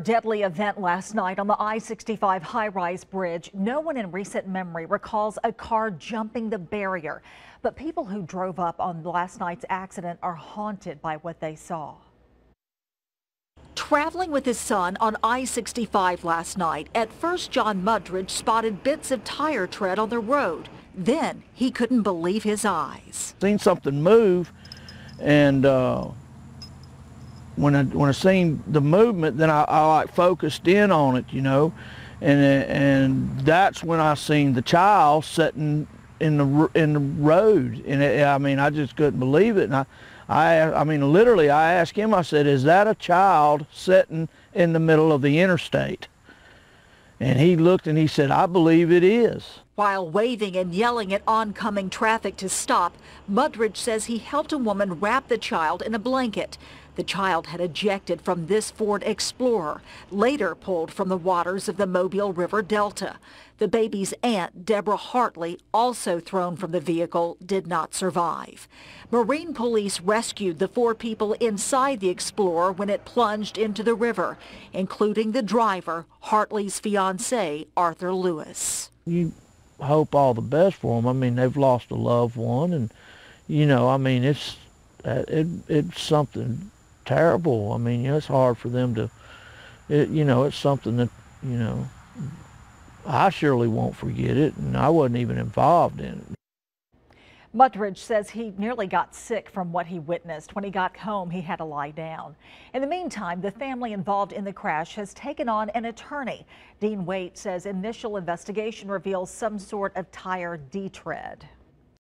Deadly event last night on the I-65 high-rise bridge. No one in recent memory recalls a car jumping the barrier, but people who drove up on last night's accident are haunted by what they saw. Traveling with his son on I-65 last night, at first John Mudridge spotted bits of tire tread on the road. Then he couldn't believe his eyes. Seen something move and uh, when I when I seen the movement, then I, I like focused in on it, you know, and and that's when I seen the child sitting in the in the road, and it, I mean I just couldn't believe it, and I. I, I mean, literally, I asked him, I said, is that a child sitting in the middle of the interstate? And he looked and he said, I believe it is. While waving and yelling at oncoming traffic to stop, Mudridge says he helped a woman wrap the child in a blanket. The child had ejected from this Ford Explorer, later pulled from the waters of the Mobile River Delta. The baby's aunt, Deborah Hartley, also thrown from the vehicle, did not survive. Marine police rescued the four people inside the Explorer when it plunged into the river, including the driver, Hartley's fiancé, Arthur Lewis. You hope all the best for them. I mean, they've lost a loved one, and, you know, I mean, it's, uh, it, it's something terrible. I mean, you know, it's hard for them to, it, you know, it's something that, you know, I surely won't forget it, and I wasn't even involved in it. Mudridge says he nearly got sick from what he witnessed. When he got home, he had to lie down. In the meantime, the family involved in the crash has taken on an attorney. Dean Waite says initial investigation reveals some sort of tire detread.